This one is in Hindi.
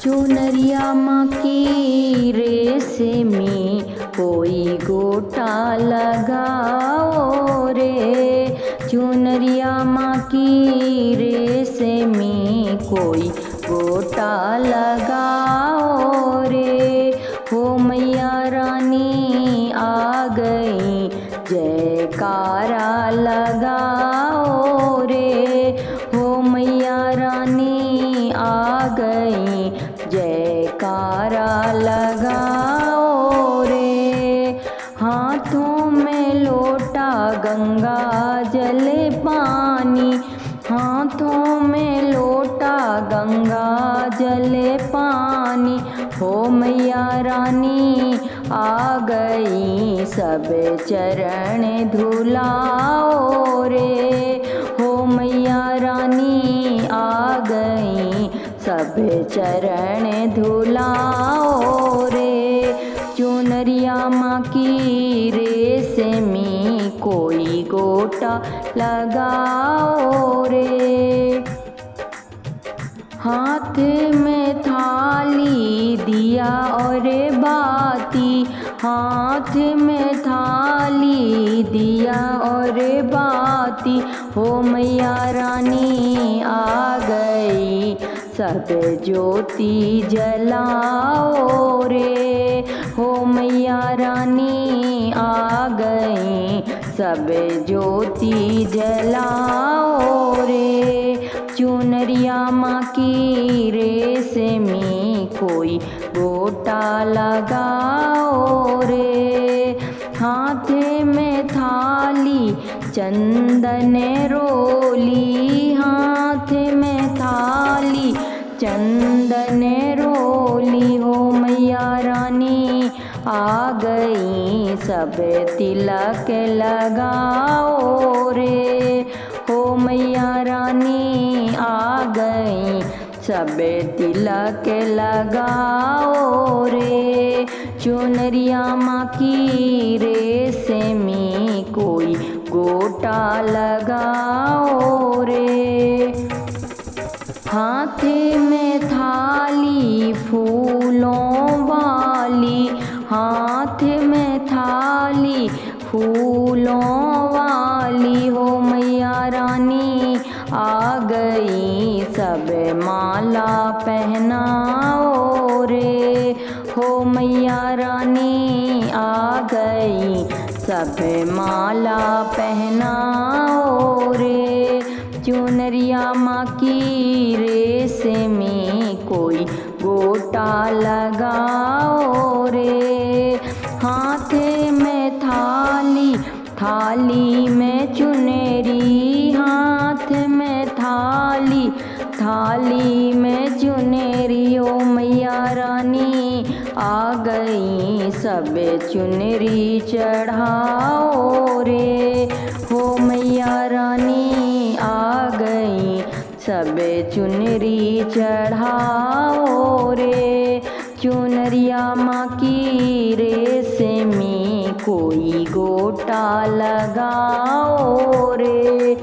चुनरिया माँ की रेसे में कोई गोटा लगाओ रे। चुनरिया माँ की रेसे में कोई गोटा लगाओ रे। हो मैया रानी आ गई, जयकारा लगाओ गंगा जल पानी, हाथों में लोटा गंगा जल पानी। हो मैया रानी, आ गई सब चरण धुलाओ रे। हो मैया रानी, आ गई सब चरण धुलाओ गोटा लगाओ रे। हाथ में थाली दिया और बाती, हाथ में थाली दिया और बाती। हो मैया रानी आ गई, सब ज्योति जलाओ रे। हो मैया रानी आ गई सब ज्योति जलाओ रे। चुनरिया माँ की रेस में कोई गोटा लगाओ रे। हाथ में थाली, चंदन रोली आ गई सब तिलक लगाओ रे। हो मैया रानी, आ गई सब तिलक लगाओ रे। चुनरिया माँ की रेस में कोई गोटा लगाओ रे। हाथ में थाली फूलों पहनाओ रे। हो मैया रानी, आ गई। सब माला पहनाओ रे। चुनरिया माँ की रेस में कोई गोटा लगाओ रे। हाथ में थाली थाली में थाली में चुनेरी, ओ मैया रानी, आ गई सब चुनरी चढ़ाओ रे। हो मैया रानी, आ गई सब चुनरी चढ़ाओ रे। चुनरिया माँ की रेस में कोई गोटा लगाओ रे।